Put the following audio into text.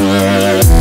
Música